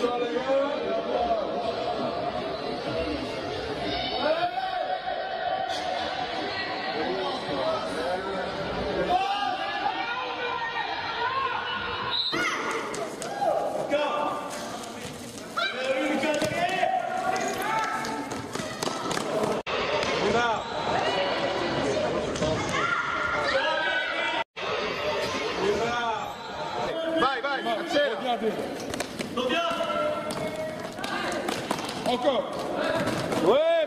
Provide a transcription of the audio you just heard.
Só legal. bien bien. Encore. Ouais.